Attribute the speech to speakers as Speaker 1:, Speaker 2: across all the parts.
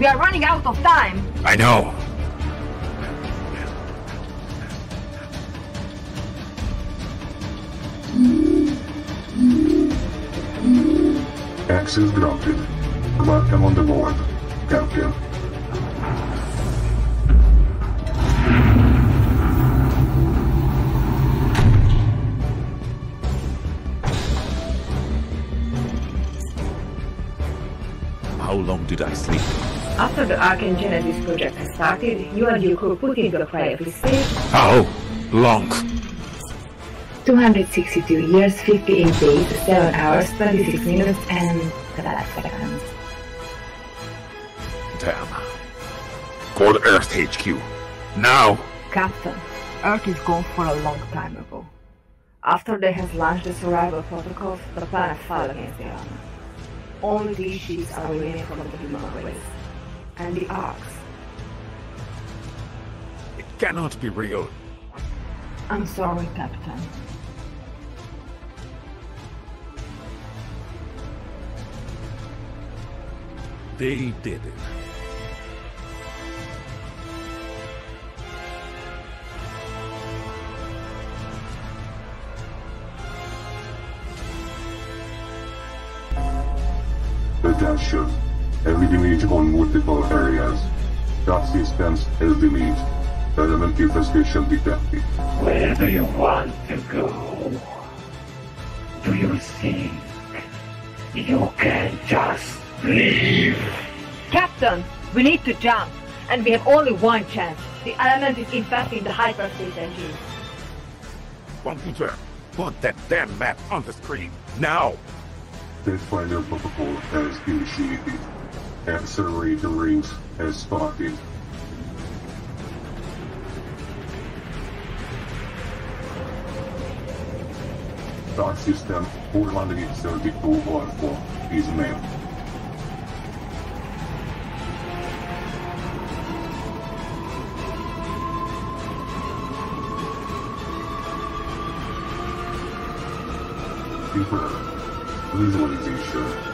Speaker 1: We are running out of time.
Speaker 2: I know.
Speaker 3: Access granted. Welcome on the board, Captain.
Speaker 2: How long did I sleep?
Speaker 1: After the Arcane Genesis project has started, you and your crew put into a cryo state
Speaker 2: How long?
Speaker 1: 262 years, 58 days, 7 hours, 26 minutes, and 12 seconds.
Speaker 2: Damn. Call Earth HQ. Now!
Speaker 1: Captain, Earth is gone for a long time ago. After they have launched the survival protocols, the planet fell against the armor. Only these ships are remaining from the human race. And the arcs.
Speaker 2: It cannot be real.
Speaker 1: I'm sorry, Captain.
Speaker 2: They did it.
Speaker 3: Dot systems eliminate. Element infestation detected.
Speaker 4: Where do you want to go? Do you think you can just leave?
Speaker 1: Captain, we need to jump, and we have only one chance. The element is infecting the hyperspace engine.
Speaker 2: Computer, put that damn map on the screen. Now!
Speaker 3: Pathfinder protocol has initiated. Accelerator rings has spotted. Star System 432 is
Speaker 2: Izmir. Deeper sure.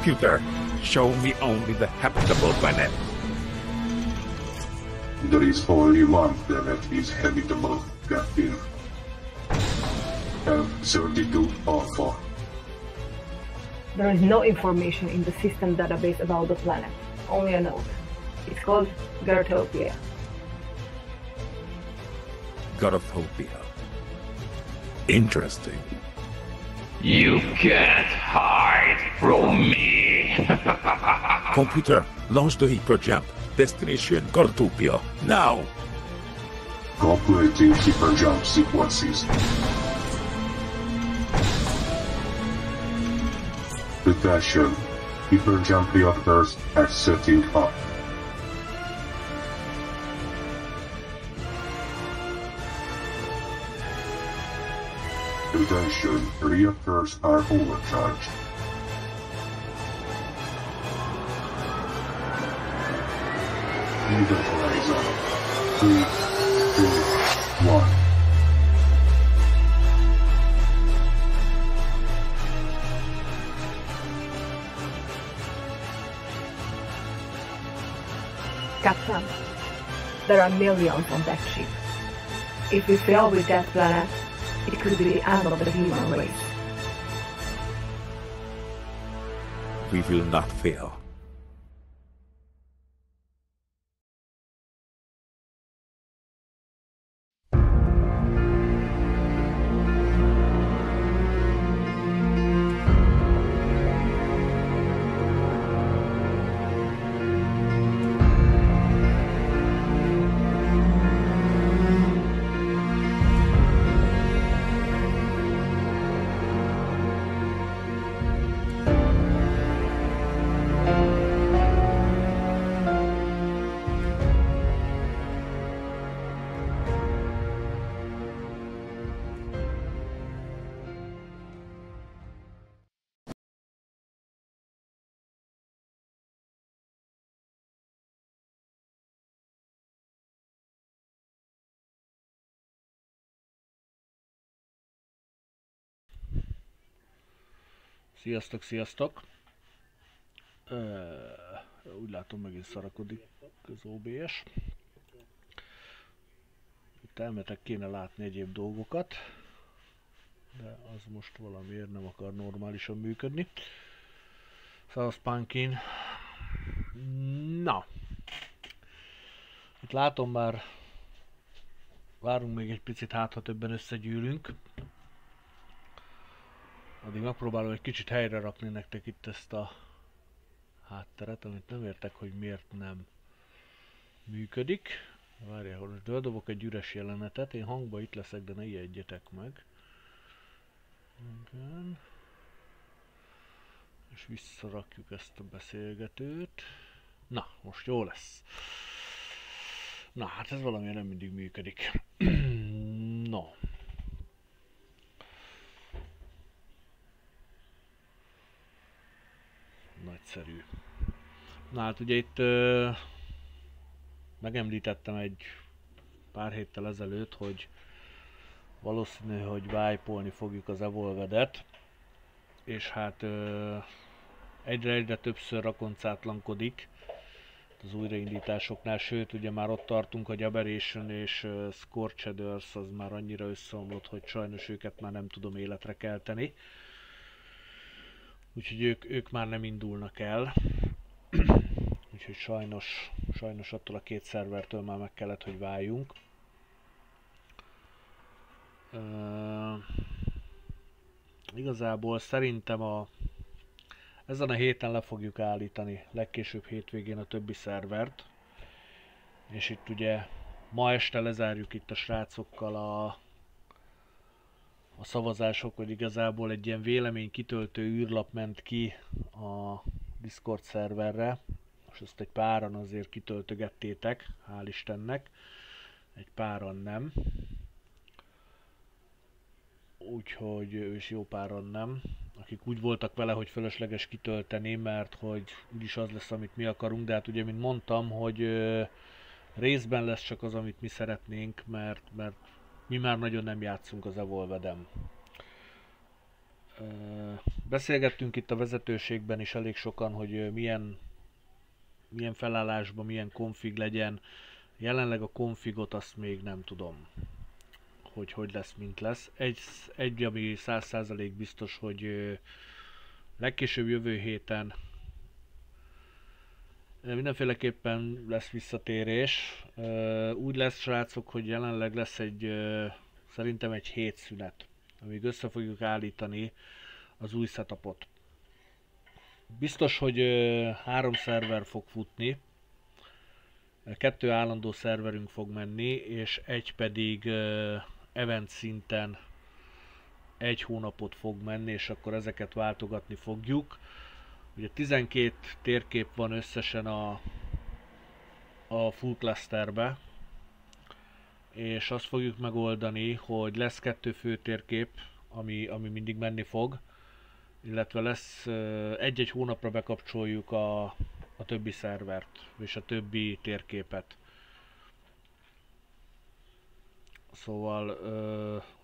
Speaker 2: Computer, show me only the habitable planet.
Speaker 3: There is only one planet is habitable, Captain. F-32 Alpha.
Speaker 1: There is no information in the system database about the planet, only a note. It's called Gertopia.
Speaker 2: Godophobia. Interesting.
Speaker 4: You can't hide from me.
Speaker 2: Computer, launch the hyperjump. Destination Gortopia. Now!
Speaker 3: Calculating hyper jump sequences. Attention. Hyper jump reactors are setting up. Attention. Reactors are overcharged. Inventorizer. Three, two, one.
Speaker 1: Captain, there are millions on that ship. If we fail with that planet, it could be the end of the human race.
Speaker 2: We will not fail.
Speaker 5: Sziasztok, sziasztok! Ö, úgy látom megint szarakodik az OBS. Itt elmetek kéne látni egyéb dolgokat, de az most valamiért nem akar normálisan működni. South Punkin. Na. Itt látom már várunk még egy picit, hát ha többen összegyűlünk. Addig megpróbálom egy kicsit helyre rakni nektek itt ezt a hátteret, amit nem értek, hogy miért nem működik. Várjál, hogy most dobok egy üres jelenetet, én hangba itt leszek, de ne ijedjetek meg. Igen. És visszarakjuk ezt a beszélgetőt. Na, most jó lesz. Na, hát ez valami nem mindig működik. Nagyszerű. Na hát ugye itt ö, megemlítettem egy pár héttel ezelőtt, hogy valószínű, hogy wipe fogjuk az Evolvedet, és hát egyre-egyre többször rakoncátlankodik az újraindításoknál, sőt ugye már ott tartunk, hogy Aberration és uh, az már annyira összeomlott, hogy sajnos őket már nem tudom életre kelteni. Úgyhogy ők, ők már nem indulnak el. Úgyhogy sajnos, sajnos attól a két szervertől már meg kellett, hogy váljunk. Uh, igazából szerintem a ezen a héten le fogjuk állítani, legkésőbb hétvégén a többi szervert. És itt ugye ma este lezárjuk itt a srácokkal a, a szavazások, hogy igazából egy ilyen vélemény kitöltő űrlap ment ki a Discord szerverre. Most ezt egy páran azért kitöltögettétek, hál' Istennek. Egy páran nem. Úgyhogy, és jó páran nem akik úgy voltak vele, hogy fölösleges kitölteni, mert hogy úgyis az lesz, amit mi akarunk, de hát ugye, mint mondtam, hogy részben lesz csak az, amit mi szeretnénk, mert, mert mi már nagyon nem játszunk az Evolvedem. Beszélgettünk itt a vezetőségben is elég sokan, hogy milyen, milyen felállásban, milyen konfig legyen. Jelenleg a konfigot azt még nem tudom hogy hogy lesz, mint lesz. Egy, egy ami 100% biztos, hogy legkésőbb jövő héten mindenféleképpen lesz visszatérés. Úgy lesz, srácok, hogy jelenleg lesz egy, szerintem egy hét szünet, amíg össze fogjuk állítani az új setupot. Biztos, hogy három szerver fog futni, kettő állandó szerverünk fog menni, és egy pedig event szinten egy hónapot fog menni, és akkor ezeket váltogatni fogjuk. Ugye 12 térkép van összesen a, a full clusterbe, és azt fogjuk megoldani, hogy lesz kettő fő térkép, ami, ami mindig menni fog, illetve lesz egy-egy hónapra bekapcsoljuk a, a többi szervert, és a többi térképet. Szóval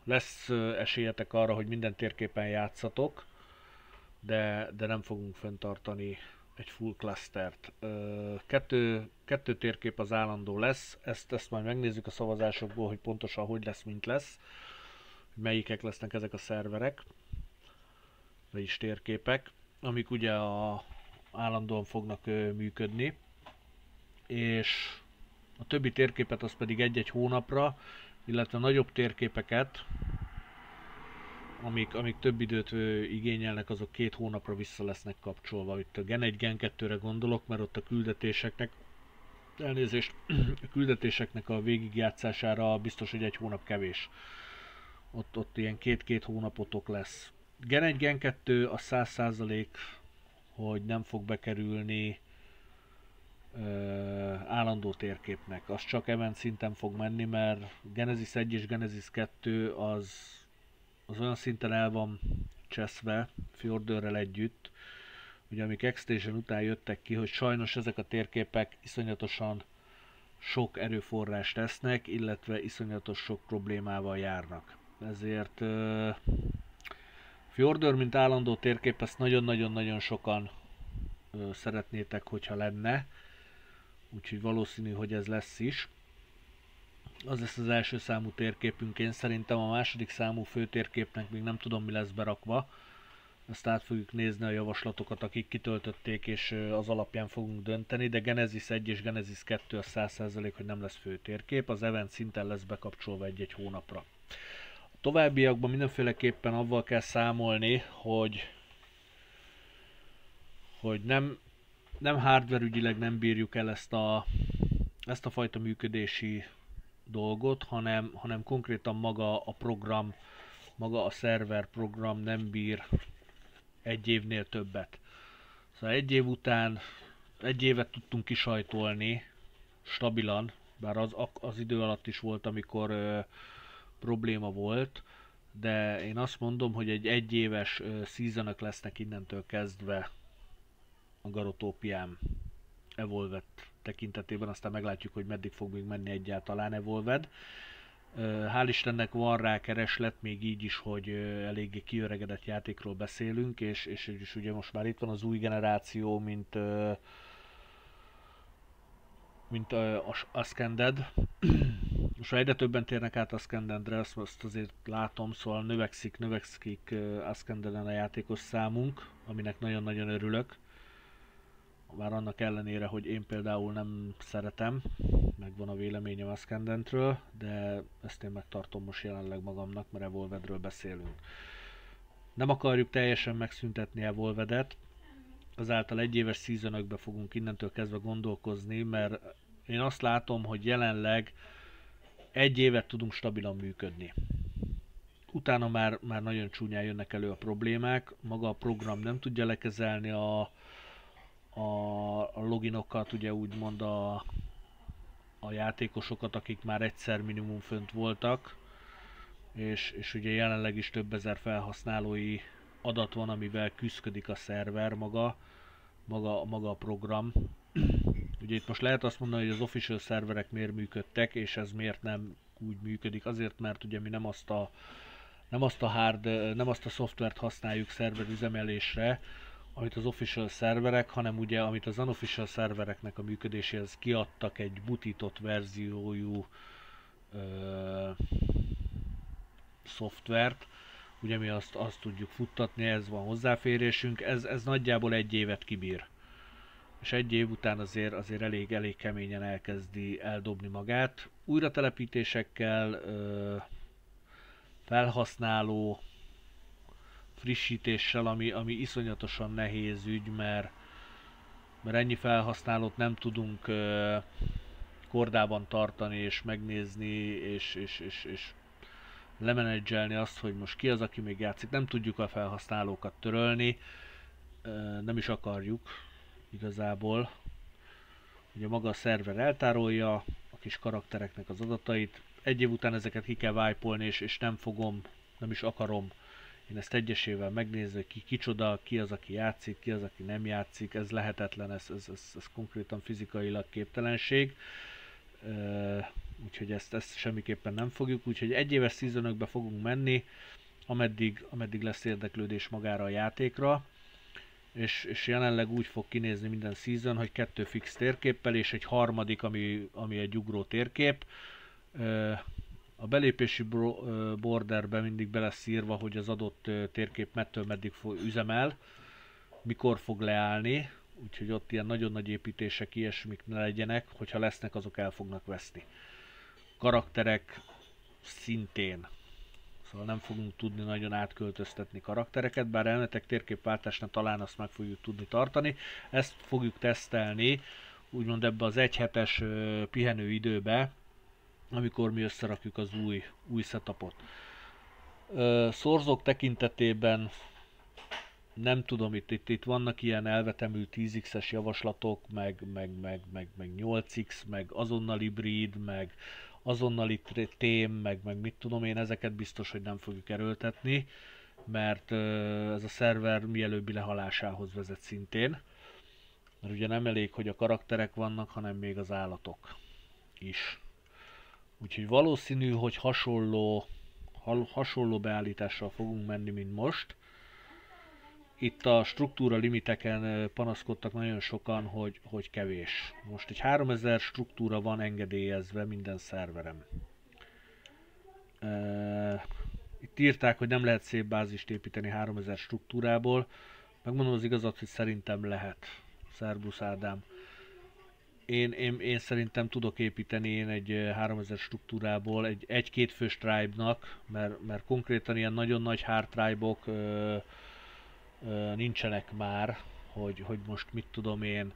Speaker 5: lesz esélyetek arra, hogy minden térképen játszatok, de, de nem fogunk fenntartani egy full clustert. Kettő, kettő térkép az állandó lesz, ezt, ezt majd megnézzük a szavazásokból, hogy pontosan hogy lesz, mint lesz, melyikek lesznek ezek a szerverek, vagyis térképek, amik ugye a, állandóan fognak működni, és a többi térképet az pedig egy-egy hónapra, illetve nagyobb térképeket, amik, amik több időt ö, igényelnek, azok két hónapra vissza lesznek kapcsolva. Itt a Gen 1, Gen 2-re gondolok, mert ott a küldetéseknek, elnézést, a küldetéseknek a végigjátszására biztos, hogy egy hónap kevés. Ott, ott ilyen két-két hónapotok lesz. Gen 1, Gen 2 a 100% hogy nem fog bekerülni állandó térképnek. Az csak event szinten fog menni, mert Genesis 1 és Genesis 2 az, az olyan szinten el van cseszve Fjordörrel együtt, ugye amik Extension után jöttek ki, hogy sajnos ezek a térképek iszonyatosan sok erőforrást tesznek, illetve iszonyatos sok problémával járnak. Ezért Fjordor, mint állandó térkép, ezt nagyon-nagyon-nagyon sokan ö, szeretnétek, hogyha lenne. Úgyhogy valószínű, hogy ez lesz is. Az lesz az első számú térképünk. Én szerintem a második számú főtérképnek még nem tudom mi lesz berakva. Ezt át fogjuk nézni a javaslatokat, akik kitöltötték, és az alapján fogunk dönteni, de Genesis 1 és Genesis 2 a 100% hogy nem lesz főtérkép, az event szinten lesz bekapcsolva egy-egy hónapra. A továbbiakban mindenféleképpen avval kell számolni, hogy hogy nem, nem hardware ügyileg nem bírjuk el ezt a, ezt a fajta működési dolgot, hanem, hanem konkrétan maga a program, maga a szerver program nem bír egy évnél többet. Szóval egy év után, egy évet tudtunk kisajtolni stabilan, bár az, az idő alatt is volt, amikor ö, probléma volt, de én azt mondom, hogy egy egyéves seasonok lesznek innentől kezdve a Garotópiám Evolved tekintetében, aztán meglátjuk, hogy meddig fog még menni egyáltalán Evolved. Hál' Istennek van rá kereslet, még így is, hogy eléggé kiöregedett játékról beszélünk, és, és, és ugye most már itt van az új generáció, mint mint a, a Ascended. Most egyre többen térnek át Ascendedre, azt, azt azért látom, szóval növekszik, növekszik Ascendeden a játékos számunk, aminek nagyon-nagyon örülök bár annak ellenére, hogy én például nem szeretem, meg van a véleményem a Scandentről, de ezt én megtartom most jelenleg magamnak, mert Evolvedről beszélünk. Nem akarjuk teljesen megszüntetni Evolvedet, azáltal egyéves seasonokbe fogunk innentől kezdve gondolkozni, mert én azt látom, hogy jelenleg egy évet tudunk stabilan működni. Utána már, már nagyon csúnyán jönnek elő a problémák, maga a program nem tudja lekezelni a, a, loginokat, ugye úgymond a, a játékosokat, akik már egyszer minimum fönt voltak, és, és ugye jelenleg is több ezer felhasználói adat van, amivel küzdik a szerver maga, maga, maga a program. ugye itt most lehet azt mondani, hogy az official szerverek miért működtek, és ez miért nem úgy működik, azért mert ugye mi nem azt a nem azt a hard, nem azt a szoftvert használjuk szerver üzemelésre, amit az official szerverek, hanem ugye amit az unofficial szervereknek a működéséhez kiadtak egy butított verziójú ö, szoftvert, ugye mi azt, azt tudjuk futtatni, ez van hozzáférésünk, ez, ez nagyjából egy évet kibír. És egy év után azért, azért elég, elég keményen elkezdi eldobni magát. Újra telepítésekkel, ö, felhasználó frissítéssel, ami, ami iszonyatosan nehéz ügy, mert, mert ennyi felhasználót nem tudunk uh, kordában tartani és megnézni és, és, és, és lemenedzselni azt, hogy most ki az, aki még játszik. Nem tudjuk a felhasználókat törölni, uh, nem is akarjuk igazából. Ugye maga a szerver eltárolja a kis karaktereknek az adatait, egy év után ezeket ki kell wipe és, és nem fogom, nem is akarom én ezt egyesével megnézni, ki kicsoda, ki az, aki játszik, ki az, aki nem játszik, ez lehetetlen, ez, ez, ez, ez konkrétan fizikailag képtelenség. Úgyhogy ezt, ezt semmiképpen nem fogjuk, úgyhogy egy éves szezonokba fogunk menni, ameddig, ameddig lesz érdeklődés magára a játékra, és, és jelenleg úgy fog kinézni minden season, hogy kettő fix térképpel, és egy harmadik, ami, ami egy ugró térkép. A belépési borderbe mindig be hogy az adott térkép mettől meddig fog, üzemel, mikor fog leállni, úgyhogy ott ilyen nagyon nagy építések, ilyesmik ne legyenek, hogyha lesznek, azok el fognak veszni. Karakterek szintén. Szóval nem fogunk tudni nagyon átköltöztetni karaktereket, bár elmetek térképváltásnál talán azt meg fogjuk tudni tartani. Ezt fogjuk tesztelni, úgymond ebbe az egyhetes pihenő időbe, amikor mi összerakjuk az új, új setupot. Szorzók tekintetében nem tudom, itt, itt, itt vannak ilyen elvetemű 10x-es javaslatok, meg, meg, meg, meg, meg 8x, meg azonnali breed, meg azonnali tém, meg, meg mit tudom én, ezeket biztos, hogy nem fogjuk erőltetni, mert ez a szerver mielőbbi lehalásához vezet szintén. Mert ugye nem elég, hogy a karakterek vannak, hanem még az állatok is. Úgyhogy valószínű, hogy hasonló, hasonló beállítással fogunk menni, mint most. itt a struktúra limiteken panaszkodtak nagyon sokan, hogy, hogy kevés. Most egy 3000 struktúra van engedélyezve minden szerverem. Itt írták, hogy nem lehet szép bázist építeni 3000 struktúrából. Megmondom az igazat, hogy szerintem lehet. Szerbusz Ádám. Én, én, én szerintem tudok építeni én egy 3000 struktúrából egy, egy-két fős tribe-nak, mert, mert konkrétan ilyen nagyon nagy hard tribe-ok nincsenek már, hogy, hogy most mit tudom én,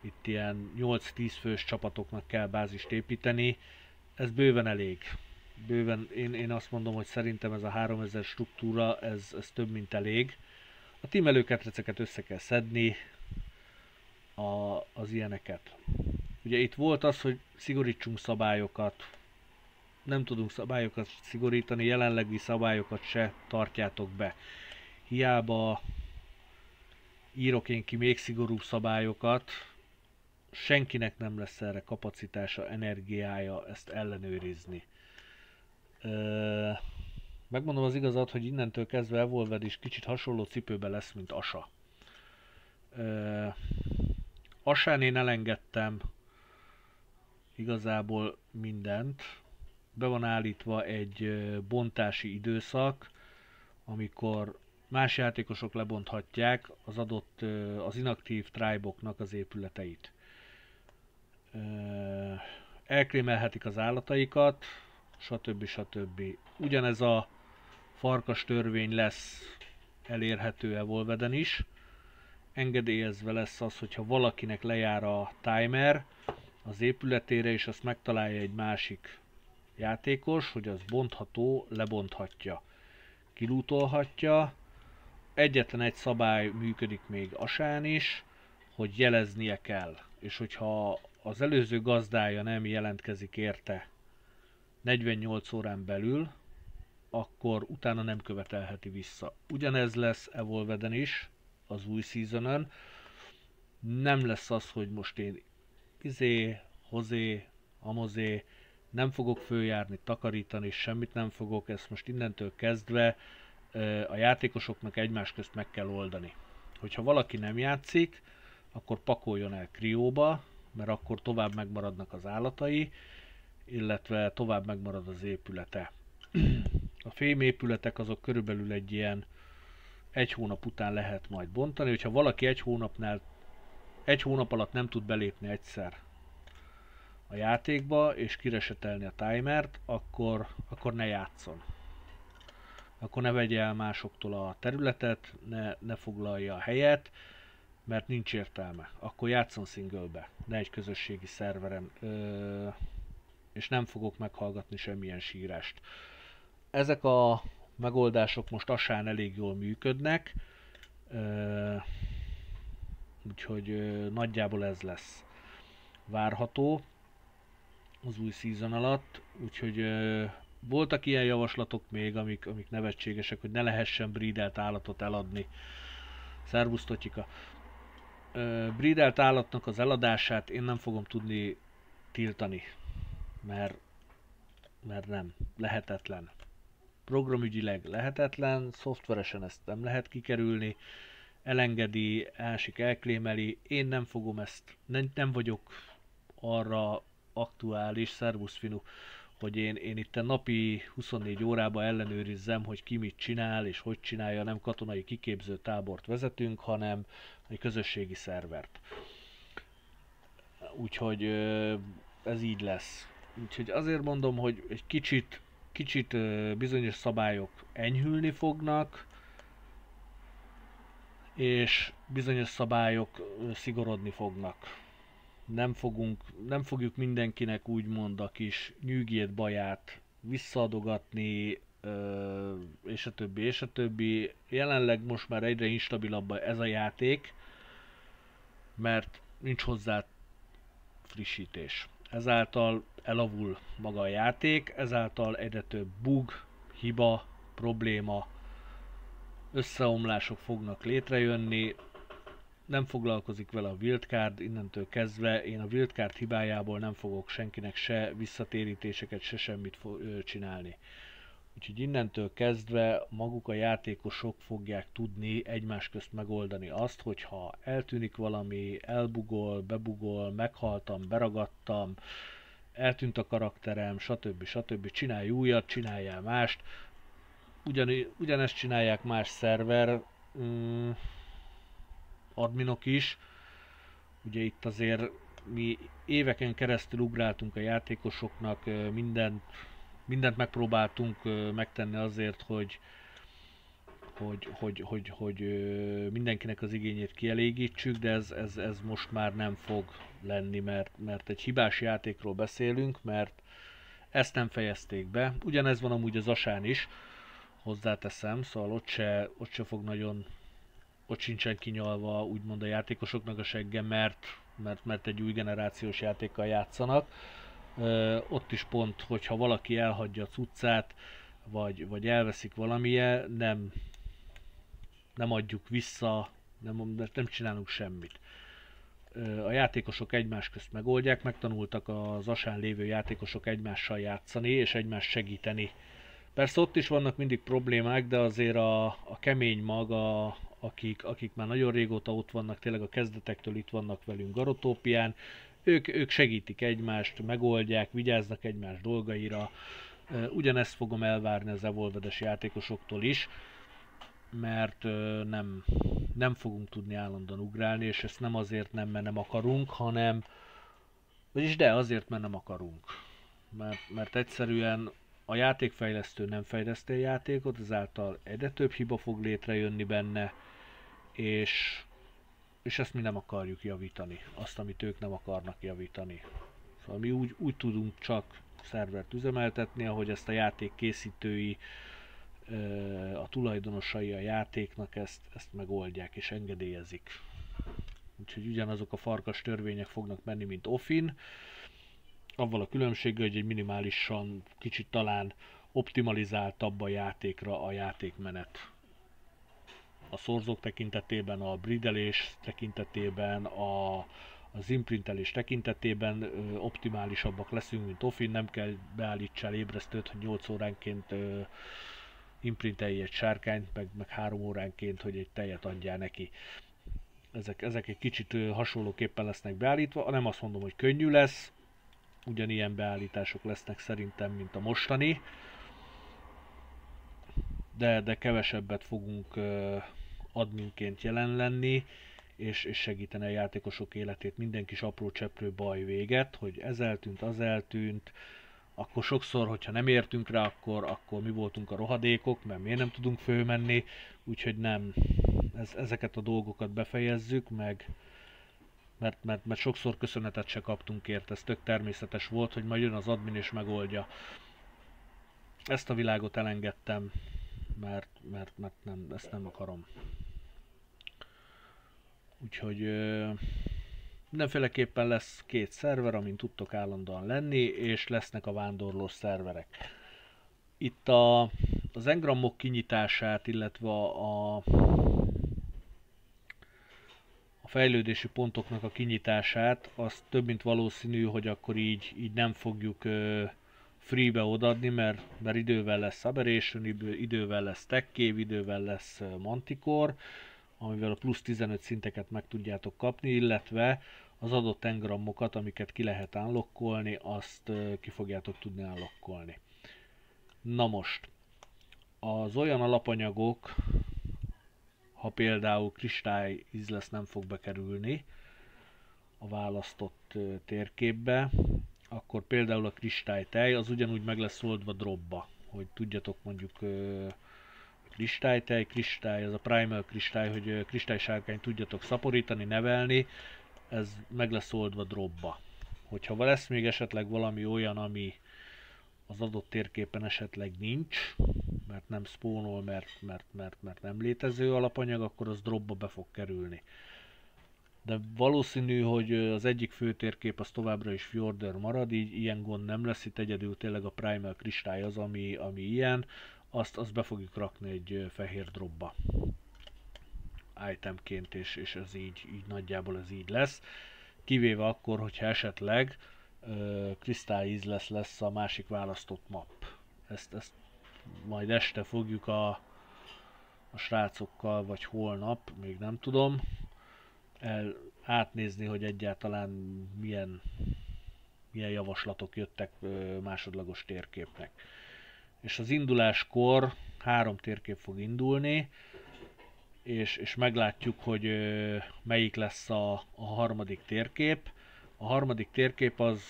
Speaker 5: itt ilyen 8-10 fős csapatoknak kell bázist építeni, ez bőven elég. Bőven, én, én azt mondom, hogy szerintem ez a 3000 struktúra, ez, ez több, mint elég. A tímelőketreceket össze kell szedni, a, az ilyeneket. Ugye itt volt az, hogy szigorítsunk szabályokat, nem tudunk szabályokat szigorítani, jelenlegi szabályokat se tartjátok be. Hiába írok én ki még szigorúbb szabályokat, senkinek nem lesz erre kapacitása, energiája ezt ellenőrizni. Megmondom az igazat, hogy innentől kezdve Evolved is kicsit hasonló cipőbe lesz, mint Asa. Ö, Asán én elengedtem igazából mindent. Be van állítva egy bontási időszak, amikor más játékosok lebonthatják az adott, az inaktív tribe az épületeit. Elkrémelhetik az állataikat, stb. stb. Ugyanez a farkas törvény lesz elérhető Evolveden is. Engedélyezve lesz az, hogyha valakinek lejár a timer az épületére, és azt megtalálja egy másik játékos, hogy az bontható, lebonthatja, kilútolhatja, egyetlen egy szabály működik még asán is, hogy jeleznie kell. És hogyha az előző gazdája nem jelentkezik érte 48 órán belül, akkor utána nem követelheti vissza. Ugyanez lesz Evolveden is, az új seasonon. Nem lesz az, hogy most én izé, hozé, amozé, nem fogok följárni, takarítani, semmit nem fogok, ezt most innentől kezdve a játékosoknak egymás közt meg kell oldani. Hogyha valaki nem játszik, akkor pakoljon el krióba, mert akkor tovább megmaradnak az állatai, illetve tovább megmarad az épülete. A fémépületek azok körülbelül egy ilyen egy hónap után lehet majd bontani, hogyha valaki egy hónapnál egy hónap alatt nem tud belépni egyszer a játékba, és kiresetelni a timert, akkor, akkor ne játszon akkor ne vegye el másoktól a területet, ne, ne foglalja a helyet, mert nincs értelme. Akkor játszon singlebe, ne egy közösségi szerveren, ö, és nem fogok meghallgatni semmilyen sírást. Ezek a megoldások most asán elég jól működnek, úgyhogy nagyjából ez lesz várható az új season alatt, úgyhogy voltak ilyen javaslatok még, amik, amik nevetségesek, hogy ne lehessen brídelt állatot eladni. Szervusz Totyika. Brídelt állatnak az eladását én nem fogom tudni tiltani, mert, mert nem, lehetetlen. Programügyileg lehetetlen, szoftveresen ezt nem lehet kikerülni, elengedi, elsik, elklémeli, én nem fogom ezt, nem, nem vagyok arra aktuális, szervusz Finu, hogy én, én itt a napi 24 órában ellenőrizzem, hogy ki mit csinál és hogy csinálja, nem katonai kiképző tábort vezetünk, hanem egy közösségi szervert. Úgyhogy ez így lesz. Úgyhogy azért mondom, hogy egy kicsit, kicsit bizonyos szabályok enyhülni fognak, és bizonyos szabályok szigorodni fognak nem, fogunk, nem fogjuk mindenkinek úgymond a kis nyűgét, baját visszaadogatni, és a többi, és a többi. Jelenleg most már egyre instabilabb ez a játék, mert nincs hozzá frissítés. Ezáltal elavul maga a játék, ezáltal egyre több bug, hiba, probléma, összeomlások fognak létrejönni, nem foglalkozik vele a wildcard, innentől kezdve én a wildcard hibájából nem fogok senkinek se visszatérítéseket, se semmit csinálni. Úgyhogy innentől kezdve maguk a játékosok fogják tudni egymás közt megoldani azt, hogyha eltűnik valami, elbugol, bebugol, meghaltam, beragadtam, eltűnt a karakterem, stb. stb. Csinálj újat, csináljál mást. Ugyan, ugyanezt csinálják más szerver mm, adminok is. Ugye itt azért mi éveken keresztül ugráltunk a játékosoknak, mindent, mindent megpróbáltunk megtenni azért, hogy, hogy, hogy, hogy, hogy mindenkinek az igényét kielégítsük, de ez, ez, ez most már nem fog lenni, mert, mert egy hibás játékról beszélünk, mert ezt nem fejezték be. Ugyanez van amúgy az Asán is, hozzáteszem, szóval ott se, ott se fog nagyon, ott sincsen kinyalva úgymond a játékosoknak a segge, mert, mert, mert egy új generációs játékkal játszanak. Ott is pont, hogyha valaki elhagyja a cuccát, vagy, vagy elveszik valamilyen, nem, nem adjuk vissza, nem, nem csinálunk semmit. A játékosok egymás közt megoldják, megtanultak az asán lévő játékosok egymással játszani és egymást segíteni. Persze ott is vannak mindig problémák, de azért a, a kemény maga, akik, akik már nagyon régóta ott vannak, tényleg a kezdetektől itt vannak velünk Garotópián, ők, ők segítik egymást, megoldják, vigyáznak egymás dolgaira. Ugyanezt fogom elvárni az Evolvedes játékosoktól is mert nem, nem fogunk tudni állandóan ugrálni, és ezt nem azért nem, mert nem akarunk, hanem, vagyis de azért, mert nem akarunk. Mert, mert egyszerűen a játékfejlesztő nem fejleszti a játékot, ezáltal egyre több hiba fog létrejönni benne, és, és ezt mi nem akarjuk javítani, azt, amit ők nem akarnak javítani. Szóval mi úgy, úgy tudunk csak szervert üzemeltetni, ahogy ezt a játék készítői a tulajdonosai a játéknak ezt, ezt megoldják és engedélyezik. Úgyhogy ugyanazok a farkas törvények fognak menni, mint Offin, avval a különbséggel, hogy egy minimálisan, kicsit talán optimalizáltabb a játékra a játékmenet. A szorzók tekintetében, a bridelés tekintetében, a, az imprintelés tekintetében ö, optimálisabbak leszünk, mint Offin, nem kell beállítsál ébresztőt, hogy 8 óránként ö, imprintelj egy sárkányt, meg, meg három óránként, hogy egy tejet adjál neki. Ezek, ezek egy kicsit hasonlóképpen lesznek beállítva, nem azt mondom, hogy könnyű lesz, ugyanilyen beállítások lesznek szerintem, mint a mostani, de, de kevesebbet fogunk uh, adminként jelen lenni, és, és segíteni a játékosok életét. Minden kis apró cseprő baj véget, hogy ez eltűnt, az eltűnt, akkor sokszor, hogyha nem értünk rá, akkor, akkor mi voltunk a rohadékok, mert miért nem tudunk fölmenni, úgyhogy nem, ez, ezeket a dolgokat befejezzük, meg mert, mert, mert sokszor köszönetet se kaptunk ért, ez tök természetes volt, hogy majd jön az admin és megoldja. Ezt a világot elengedtem, mert, mert, mert nem, ezt nem akarom. Úgyhogy Mindenféleképpen lesz két szerver, amin tudtok állandóan lenni, és lesznek a vándorlós szerverek. Itt a, az engramok kinyitását, illetve a, a fejlődési pontoknak a kinyitását, az több mint valószínű, hogy akkor így, így nem fogjuk ö, free-be odaadni, mert, mert idővel lesz Aberration, idővel lesz Tech idővel lesz Manticore, amivel a plusz 15 szinteket meg tudjátok kapni, illetve az adott engrammokat, amiket ki lehet állokkolni, azt ki fogjátok tudni állokkolni. Na most, az olyan alapanyagok, ha például kristály ízlesz nem fog bekerülni a választott térképbe, akkor például a kristálytej az ugyanúgy meg lesz oldva dropba, hogy tudjatok mondjuk kristálytej, kristály, az a primal kristály, hogy kristálysárkányt tudjatok szaporítani, nevelni, ez meg lesz oldva dropba. Hogyha lesz még esetleg valami olyan, ami az adott térképen esetleg nincs, mert nem spónol, mert, mert, mert, mert nem létező alapanyag, akkor az dropba be fog kerülni. De valószínű, hogy az egyik fő térkép az továbbra is Fjorder marad, így ilyen gond nem lesz, itt egyedül tényleg a Primal kristály az, ami, ami ilyen, azt, azt be fogjuk rakni egy fehér dropba itemként, és, és ez így, így nagyjából ez így lesz. Kivéve akkor, hogyha esetleg uh, kristályíz lesz, lesz a másik választott map. Ezt, ezt majd este fogjuk a, a srácokkal, vagy holnap, még nem tudom, el, átnézni, hogy egyáltalán milyen, milyen javaslatok jöttek másodlagos térképnek. És az induláskor három térkép fog indulni, és, és meglátjuk, hogy melyik lesz a, a harmadik térkép. A harmadik térkép az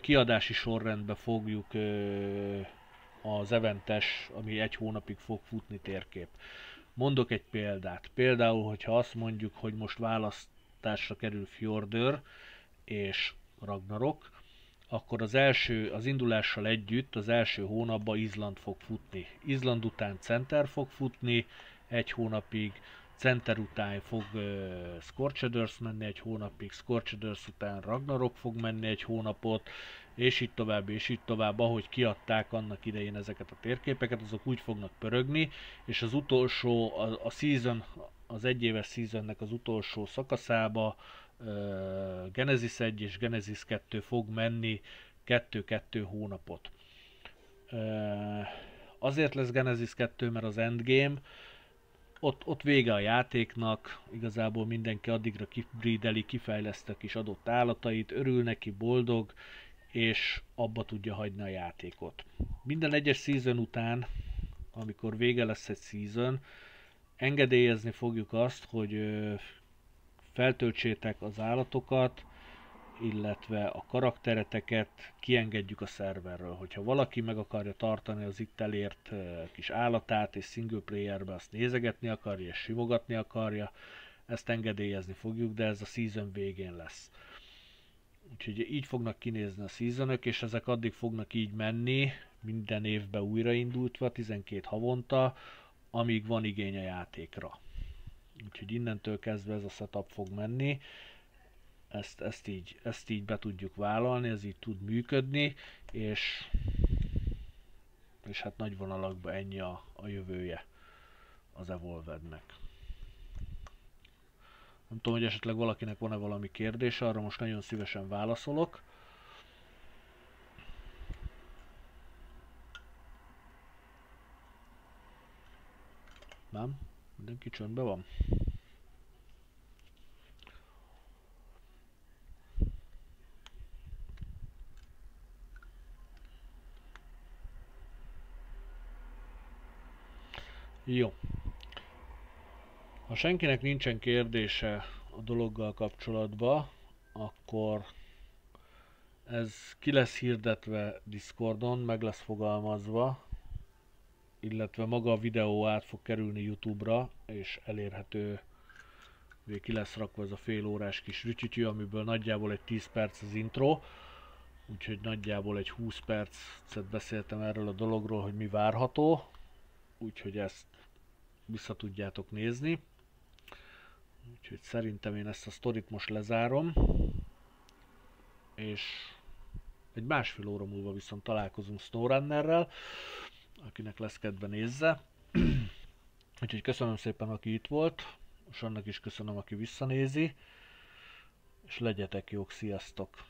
Speaker 5: kiadási sorrendbe fogjuk az eventes, ami egy hónapig fog futni térkép. Mondok egy példát. Például, hogyha azt mondjuk, hogy most választásra kerül Fjordör és Ragnarok, akkor az első, az indulással együtt az első hónapban Izland fog futni. Izland után Center fog futni egy hónapig, Center után fog uh, Scorcheders menni egy hónapig, Scorcheders után Ragnarok fog menni egy hónapot, és így tovább, és így tovább, ahogy kiadták annak idején ezeket a térképeket, azok úgy fognak pörögni, és az utolsó, a, a season, az egyéves seasonnek az utolsó szakaszába Genesis 1 és Genesis 2 fog menni 2-2 hónapot. Azért lesz Genesis 2, mert az Endgame, ott, ott vége a játéknak, igazából mindenki addigra kibrídeli, kifejleszte a kis adott állatait, örül neki, boldog, és abba tudja hagyni a játékot. Minden egyes season után, amikor vége lesz egy season, engedélyezni fogjuk azt, hogy feltöltsétek az állatokat, illetve a karaktereteket kiengedjük a szerverről. Hogyha valaki meg akarja tartani az itt elért kis állatát és single playerbe azt nézegetni akarja és simogatni akarja, ezt engedélyezni fogjuk, de ez a season végén lesz. Úgyhogy így fognak kinézni a seasonök, és ezek addig fognak így menni, minden évben újraindultva, 12 havonta, amíg van igény a játékra. Úgyhogy innentől kezdve ez a setup fog menni ezt, ezt, így, ezt így be tudjuk vállalni, ez így tud működni, és, és hát nagy vonalakban ennyi a, a jövője az Evolvednek. Nem tudom, hogy esetleg valakinek van-e valami kérdés, arra most nagyon szívesen válaszolok. Nem? Mindenki csöndben van? Jó. Ha senkinek nincsen kérdése a dologgal kapcsolatban, akkor ez ki lesz hirdetve Discordon, meg lesz fogalmazva, illetve maga a videó át fog kerülni Youtube-ra, és elérhető, ki lesz rakva ez a fél órás kis rütyütyű, amiből nagyjából egy 10 perc az intro, úgyhogy nagyjából egy 20 percet beszéltem erről a dologról, hogy mi várható, úgyhogy ezt vissza tudjátok nézni. Úgyhogy szerintem én ezt a sztorit most lezárom. És egy másfél óra múlva viszont találkozunk Snowrunnerrel, akinek lesz kedve nézze. Úgyhogy köszönöm szépen, aki itt volt, és annak is köszönöm, aki visszanézi, és legyetek jók, sziasztok!